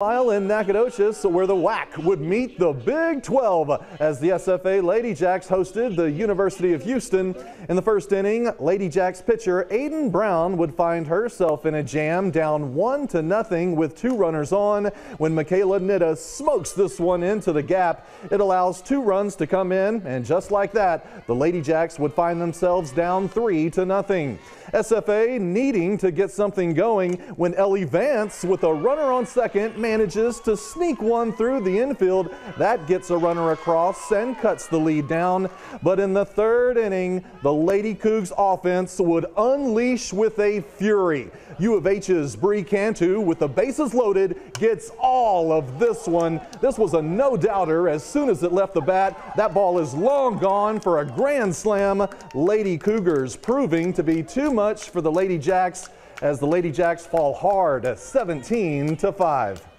Mile in Nacogdoches, where the WAC would meet the Big 12 as the SFA Lady Jacks hosted the University of Houston. In the first inning, Lady Jacks pitcher Aiden Brown would find herself in a jam down one to nothing with two runners on when Michaela Nitta smokes this one into the gap. It allows two runs to come in, and just like that, the Lady Jacks would find themselves down three to nothing. SFA needing to get something going when Ellie Vance with a runner on second manages to sneak one through the infield. That gets a runner across and cuts the lead down. But in the third inning, the Lady Cougs offense would unleash with a fury. U of H's Bree Cantu with the bases loaded gets all of this one. This was a no-doubter as soon as it left the bat. That ball is long gone for a grand slam. Lady Cougars proving to be too much for the Lady Jacks as the Lady Jacks fall hard 17 to 5.